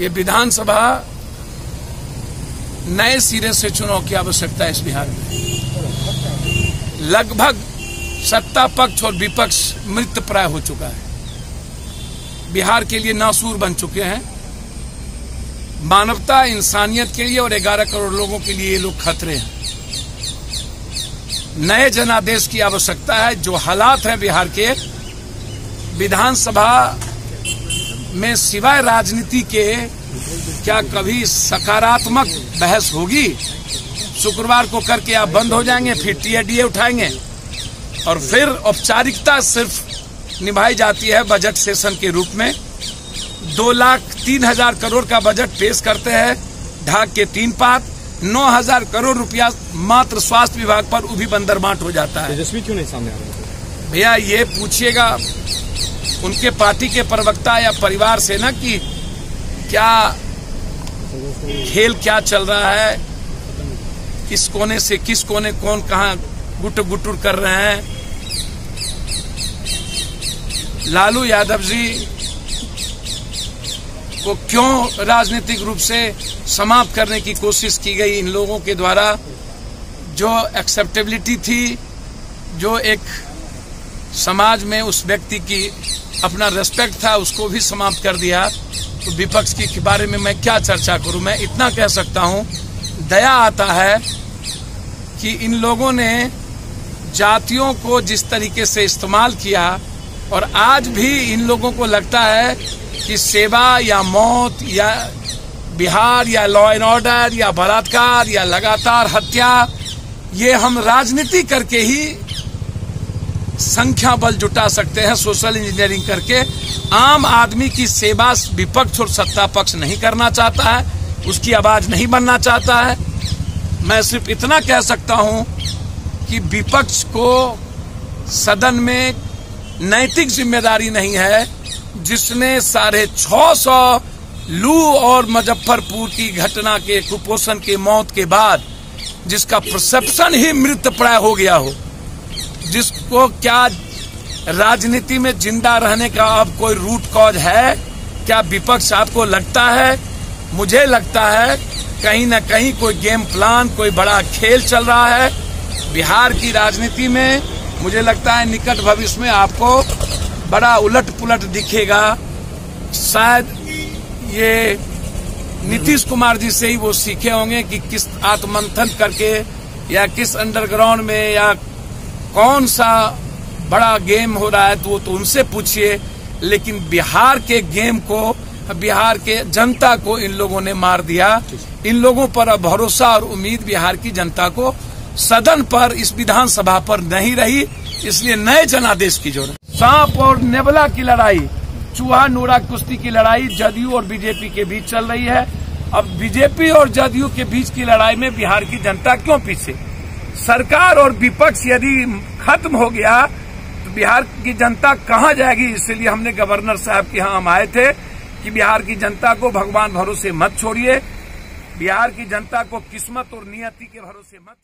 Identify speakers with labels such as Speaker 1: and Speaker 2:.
Speaker 1: ये विधानसभा नए सिरे से चुनाव की आवश्यकता है इस बिहार में। लगभग सत्ता पक्ष और विपक्ष मृत प्राय हो चुका है। बिहार के लिए नासूर बन चुके हैं। मानवता, इंसानियत के लिए और 11 करोड़ लोगों के लिए ये लोग खतरे हैं। नए जनादेश की आवश्यकता है, जो हालात हैं बिहार के, विधानसभा में सिवाय राजनीति के क्या कभी सकारात्मक बहस होगी? शुक्रवार को करके आप बंद हो जाएँगे फिर टीएडीए उठाएँगे और फिर औपचारिकता सिर्फ़ निभाई जाती है बजट सेशन के रूप में। दो लाख तीन हज़ार करोड़ का बजट पेश करते हैं ढाक के तीन पात। नौ हज़ार करोड़ रुपया मात्र स्वास्थ्य विभाग पर उभी बंदरबांट हो जाता है।
Speaker 2: तेजस्वी क्यों नहीं सामने आ रहे?
Speaker 1: भैया ये पूछिएगा उनके पार्टी के प्रवक्ता या परिवार से ना कि क्या खेल क्या चल रहा है? किस कोने से, किस कोने कौन कहा गुट गुटुर कर रहे हैं? लालू यादव जी, को क्यों राजनीतिक रूप से समाप्त करने की कोशिश की गई इन लोगों के द्वारा? जो एक्सेप्टेबिलिटी थी, जो एक समाज में उस व्यक्ति की अपना रेस्पेक्ट था, उसको भी समाप्त कर दिया। तो विपक्ष के बारे में मैं क्या चर्चा करूँ? मैं इतना कह सकता हूँ, दया आता है कि इन लोगों ने जातियों को जिस तरीके से इस्तेमाल किया, और आज भी इन लोगों को लगता है कि सेवा या मौत या बिहार या लॉ एंड ऑर्डर या बलात्कार या लगातार हत्या, ये हम राजनीति करके ही संख्या बल जुटा सकते हैं सोशल इंजीनियरिंग करके। आम आदमी की सेवा विपक्ष और सत्ता पक्ष नहीं करना चाहता है, उसकी आवाज़ नहीं बनना चाहता है। मैं सिर्फ़ इतना कह सकता हूँ कि विपक्ष को सदन में नैतिक ज़िम्मेदारी नहीं है, जिसने साढ़े छह सौ लू और मुजफ्फरपुर की घटना के कुपोषण के मौत के बाद जिसका परसेप्शन ही मृत प्राय हो गया हो। जिसको क्या राजनीति में ज़िंदा रहने का अब कोई रूट कॉज है? क्या विपक्ष आपको लगता है? मुझे लगता है कहीं ना कहीं कोई गेम प्लान कोई बड़ा खेल चल रहा है। बिहार की राजनीति में मुझे लगता है निकट भविष्य में आपको बड़ा उलट पुलट दिखेगा। शायद ये नीतीश कुमार जी से ही वो सीखे होंगे कि किस आत्मंथन करके या किस अंडरग्राउंड में या कौन सा बड़ा गेम हो रहा है तो वो तो उनसे पूछिए। लेकिन बिहार के गेम को, बिहार के जनता को इन लोगों ने मार दिया। इन लोगों पर अब भरोसा और उम्मीद बिहार की जनता को सदन पर इस विधानसभा पर नहीं रही, इसलिए नए जनादेश की ज़रूरत सांप और नेबला की लड़ाई, चूहा नूरा कुश्ती की लड़ाई जदयू और बीजेपी के बीच चल रही है। अब बीजेपी और जदयू के बीच की लड़ाई में बिहार की जनता क्यों पीछे? सरकार और विपक्ष यदि खत्म हो गया तो बिहार की जनता कहाँ जाएगी? इसलिए हमने गवर्नर साहब के यहाँ हम आए थे कि बिहार की जनता को भगवान भरोसे मत छोड़िए। बिहार की जनता को किस्मत और नियति के भरोसे मत